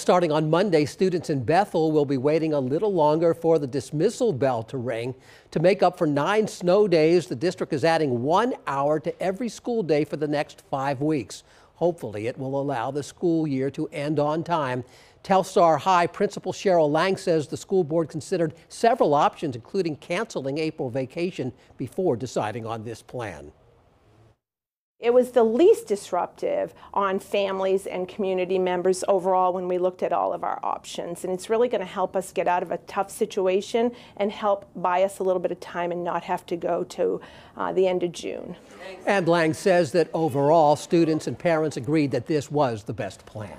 Starting on Monday, students in Bethel will be waiting a little longer for the dismissal bell to ring. To make up for nine snow days, the district is adding one hour to every school day for the next five weeks. Hopefully, it will allow the school year to end on time. Telstar High Principal Cheryl Lang says the school board considered several options, including canceling April vacation, before deciding on this plan. It was the least disruptive on families and community members overall when we looked at all of our options. And it's really going to help us get out of a tough situation and help buy us a little bit of time and not have to go to uh, the end of June. And Lang says that overall, students and parents agreed that this was the best plan.